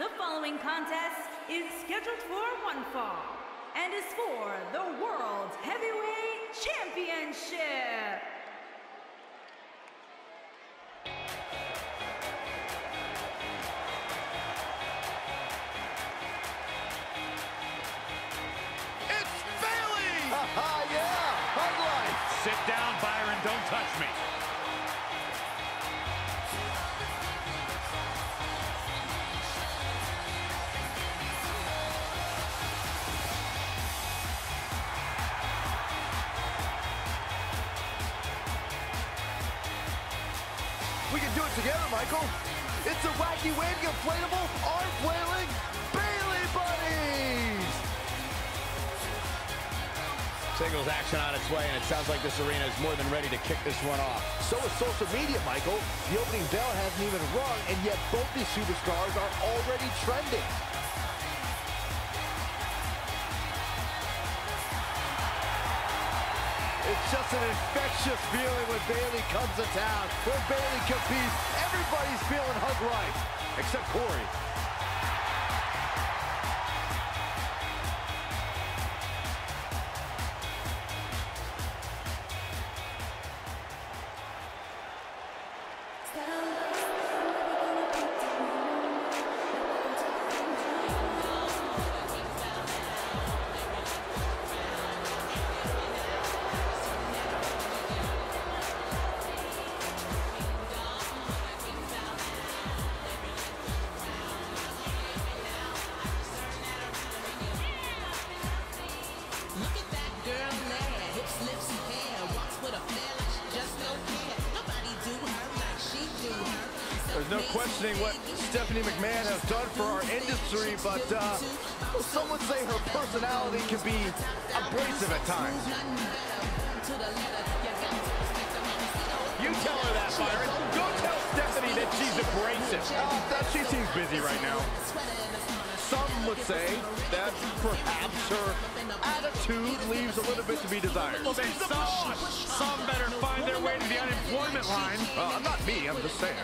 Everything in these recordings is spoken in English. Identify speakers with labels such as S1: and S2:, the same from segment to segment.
S1: The following contest is scheduled for one fall and is for the World Heavyweight Championship.
S2: It's Bayley!
S3: Haha, yeah! Hug life!
S2: Sit down,
S3: Michael. It's a wacky waving inflatable, arm flailing Bayley Buddies!
S4: Singles action on its way, and it sounds like this arena is more than ready to kick this one off.
S3: So is social media, Michael. The opening bell hasn't even rung, and yet both these superstars are already trending. Just an infectious feeling when Bayley comes to town. When Bayley competes, everybody's feeling hug life, except Corey. There's no questioning what Stephanie McMahon has done for our industry, but uh, some would say her personality can be abrasive at times.
S2: You tell her that, Byron. Go tell Stephanie that she's abrasive.
S3: Uh, that she seems busy right now. Some would say that perhaps her attitude leaves a little bit to be desired.
S2: Well, then some, some better find their way to the unemployment line.
S3: Uh, not me, I'm just saying.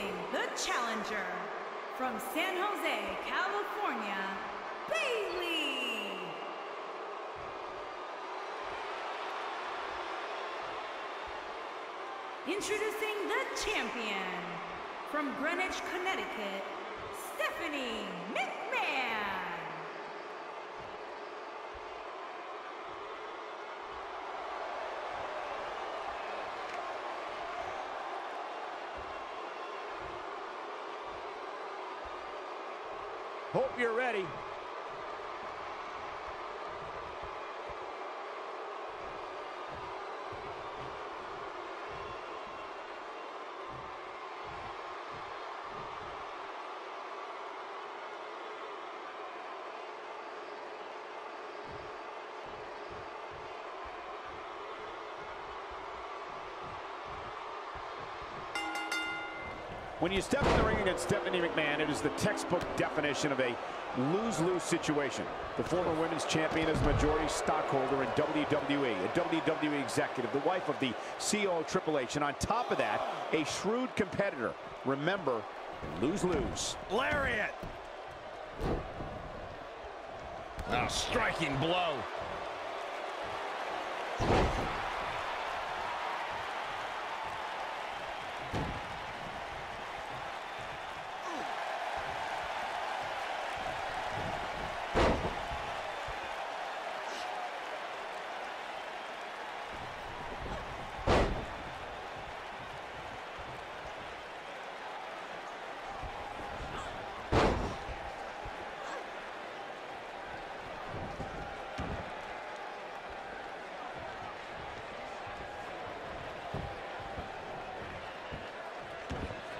S1: Introducing the challenger from San Jose, California, Bayley. Introducing the champion from Greenwich, Connecticut, Stephanie McMahon.
S4: Hope you're ready. When you step in the ring against Stephanie McMahon, it is the textbook definition of a lose-lose situation. The former women's champion is majority stockholder in WWE, a WWE executive, the wife of the CEO of Triple H, and on top of that, a shrewd competitor. Remember, lose-lose.
S2: Lariat. A striking blow.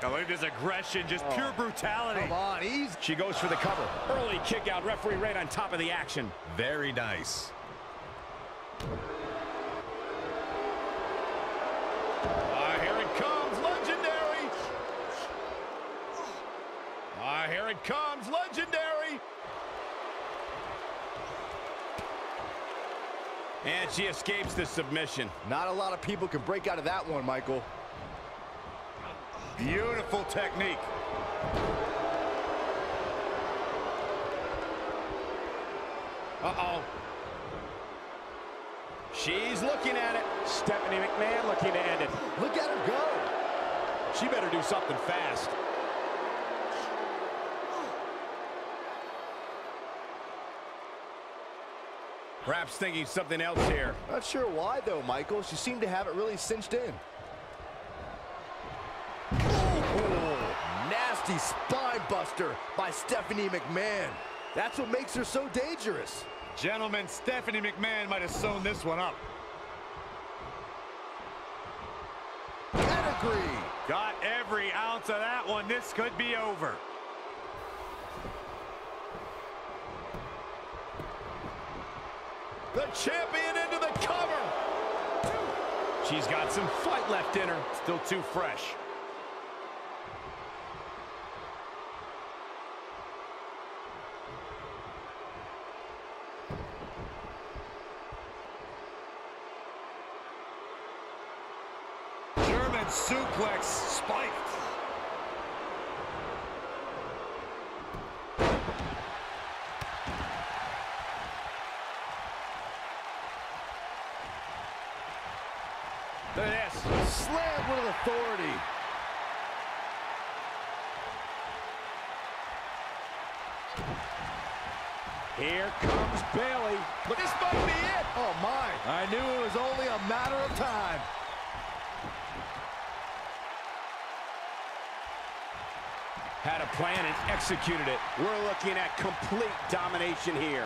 S2: Now look at his aggression, just oh. pure brutality.
S3: Come on, he's...
S4: She goes for the cover. Early kick out, referee right on top of the action.
S2: Very nice. Ah, here it comes, legendary! Ah, here it comes, legendary! And she escapes the submission.
S3: Not a lot of people can break out of that one, Michael.
S2: Beautiful technique. Uh-oh. She's looking at it.
S4: Stephanie McMahon looking to end it.
S3: Look at her go.
S2: She better do something fast. Perhaps thinking something else here.
S3: Not sure why, though, Michael. She seemed to have it really cinched in. Nasty spine buster by Stephanie McMahon. That's what makes her so dangerous.
S2: Gentlemen, Stephanie McMahon might have sewn this one up.
S3: Pedigree.
S2: Got every ounce of that one. This could be over.
S3: The champion into the cover.
S2: She's got some fight left in her. Still too fresh. German suplex spiked. Look at this.
S3: Slam with authority.
S4: Here comes Bayley.
S3: But this might be it. Oh, my. I knew it was only a matter of time.
S4: Had a plan and executed it. We're looking at complete domination here.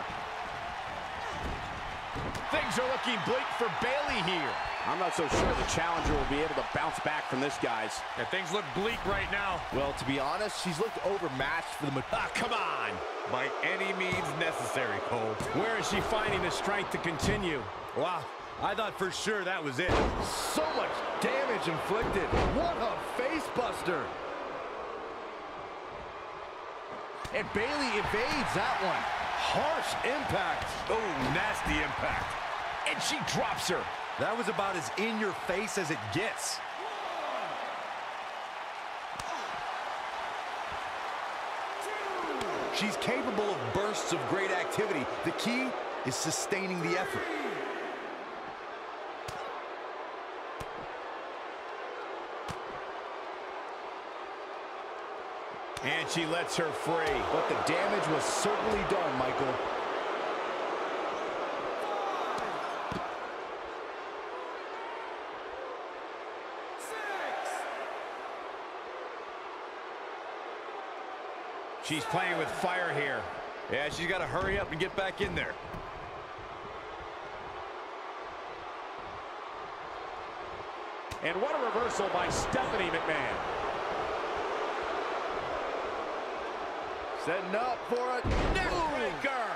S2: Things are looking bleak for Bayley here.
S4: I'm not so sure the challenger will be able to bounce back from this, guys.
S2: Yeah, things look bleak right now.
S3: Well, to be honest, she's looked overmatched for the...
S2: Ah, come on. By any means necessary, Cole. Where is she finding the strength to continue? Wow, I thought for sure that was it.
S3: So much damage inflicted. What a face buster. And Bayley evades that one. Harsh impact.
S2: Oh, nasty impact. And she drops her. That was about as in your face as it gets.
S3: She's capable of bursts of great activity. The key is sustaining the effort.
S2: And she lets her free.
S3: But the damage was certainly done, Michael.
S2: She's playing with fire here. Yeah, she's got to hurry up and get back in there.
S4: And what a reversal by Stephanie McMahon.
S3: Setting up for a
S2: Neckbreaker!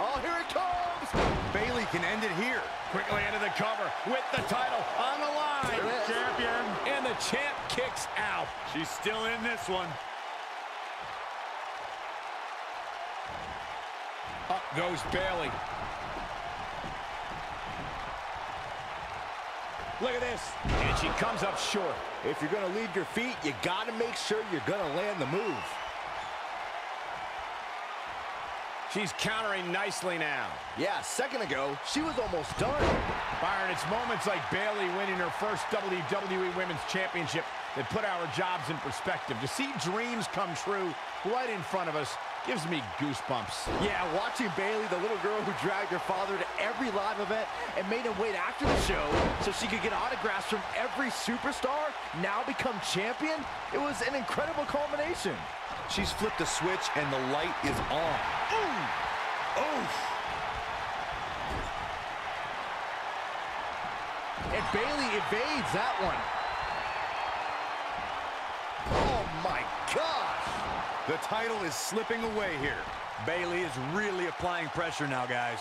S3: Oh, here it comes!
S2: Bayley can end it here. Quickly into the cover with the title on the line. Champion. And the champ kicks out. She's still in this one. Up goes Bayley. Look at this. And she comes up short.
S3: If you're going to leave your feet, you got to make sure you're going to land the move.
S2: She's countering nicely now.
S3: Yeah, a second ago, she was almost done.
S2: Byron, it's moments like Bayley winning her first WWE Women's Championship that put our jobs in perspective. To see dreams come true right in front of us gives me goosebumps.
S3: Yeah, watching Bayley, the little girl who dragged her father to every live event and made him wait after the show so she could get autographs from every superstar, now become champion, it was an incredible culmination.
S2: She's flipped a switch and the light is on. Ooh! Oof!
S3: And Bayley evades that one.
S2: The title is slipping away here. Bayley is really applying pressure now, guys.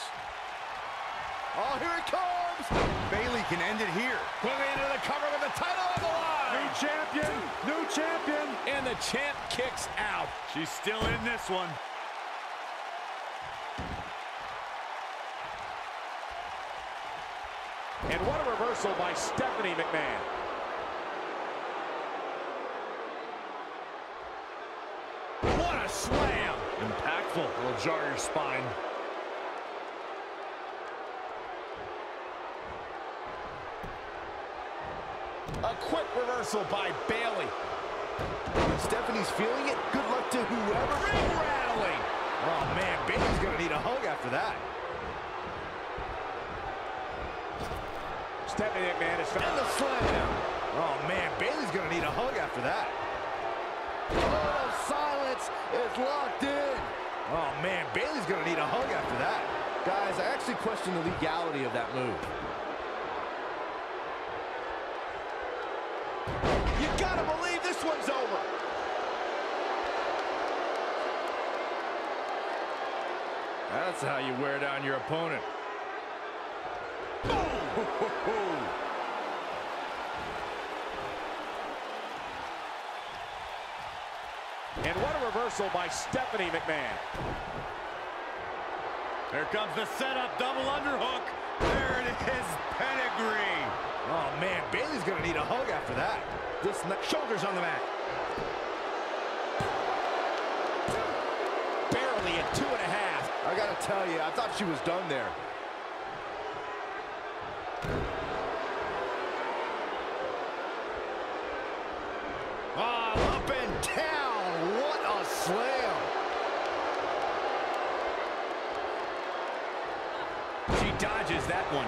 S3: Oh, here it comes!
S2: Bayley can end it here. Quickly into the cover with the title on the line.
S4: New champion, new champion.
S2: And the champ kicks out.
S4: She's still in this one. And what a reversal by Stephanie McMahon.
S2: What slam.
S4: Impactful.
S2: It'll jar your spine. A quick reversal by Bayley.
S3: When Stephanie's feeling it, good luck to whoever.
S2: Ring rattling.
S3: Oh, man, Bayley's going to need a hug after that.
S4: Stephanie McMahon is
S3: And the slam. Oh, man, Bayley's going to need a hug after that. Oh, silence is locked in. Oh, man, Bayley's going to need a hug after that. Guys, I actually question the legality of that move.
S2: You gotta believe this one's over.
S3: That's how you wear down your opponent.
S4: And what a reversal by Stephanie McMahon.
S2: Here comes the setup, double underhook. There it is, pedigree.
S3: Oh, man, Bayley's going to need a hug after that. This ne- shoulders on the mat.
S2: Barely at two and a half.
S3: I got to tell you, I thought she was done there.
S2: Ah, up and
S3: Down. What a slam.
S2: She dodges that one.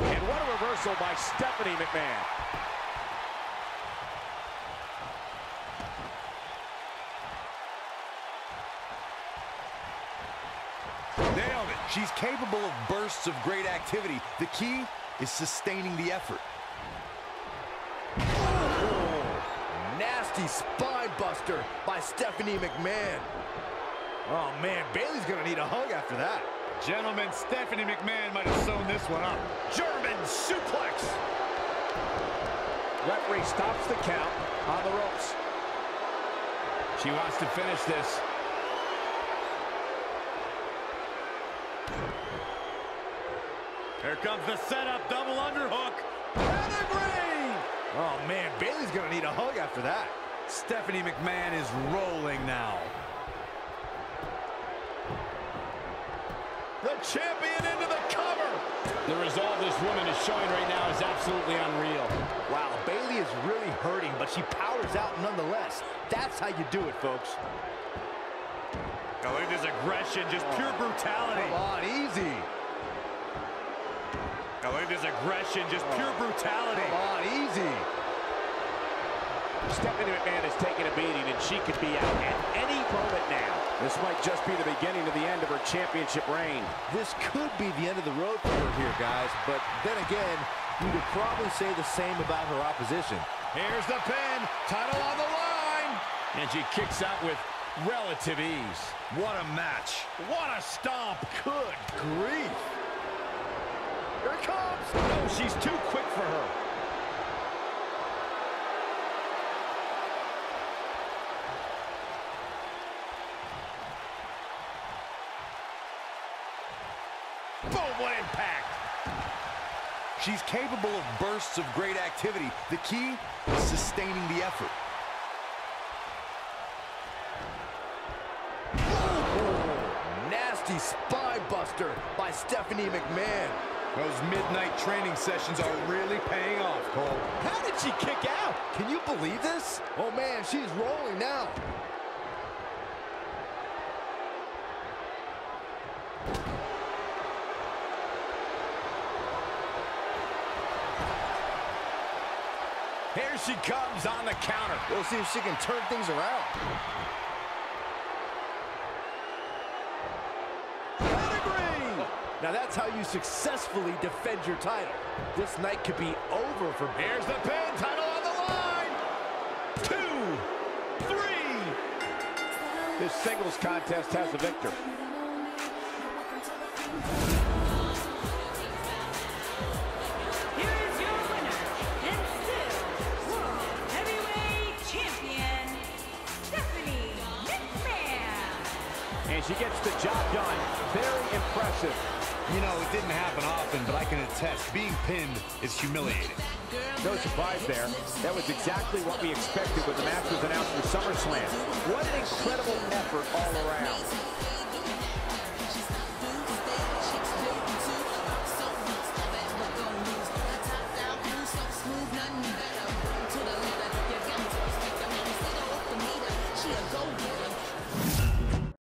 S4: And what a reversal by Stephanie McMahon.
S3: Nailed it. She's capable of bursts of great activity. The key is sustaining the effort. Nasty spine buster by Stephanie McMahon. Oh, man, Bayley's going to need a hug after that.
S2: Gentlemen, Stephanie McMahon might have sewn this one up. German suplex.
S4: Referee stops the count on the ropes.
S2: She wants to finish this. Here comes the setup, double underhook. Pedigree!
S3: Oh, man, Bayley's going to need a hug after that.
S2: Stephanie McMahon is rolling now. The champion into the cover. The resolve this woman is showing right now is absolutely unreal.
S3: Wow, Bayley is really hurting, but she powers out nonetheless. That's how you do it, folks.
S2: Oh, look at this aggression, just oh, oh, pure brutality.
S3: Come on, easy.
S2: Oh, look at this aggression, just pure brutality.
S3: Come on, easy.
S4: Stephanie McMahon is taking a beating, and she could be out at any moment now. This might just be the beginning of the end of her championship reign.
S3: This could be the end of the road for her here, guys. But then again, you could probably say the same about her opposition.
S2: Here's the pin, title on the line. And she kicks out with relative ease. What a match. What a stomp.
S3: Good grief. Here it comes.
S2: No, she's too quick for her. Boom, what impact.
S3: She's capable of bursts of great activity. The key is sustaining the effort. Ooh, nasty spine buster by Stephanie McMahon.
S2: Those midnight training sessions are really paying off, Cole.
S3: How did she kick out? Can you believe this? Oh man, she's rolling now.
S2: She comes on the counter.
S3: We'll see if she can turn things around.
S2: Pedigree!
S3: Now that's how you successfully defend your title. This night could be over for
S2: Here's the pin, title on the line. Two, three.
S4: This singles contest has a victor. And she gets the job done. Very impressive.
S2: You know, it didn't happen often, but I can attest, being pinned is humiliating.
S4: No surprise there. That was exactly what we expected when the match was announced for SummerSlam. What an incredible effort all around.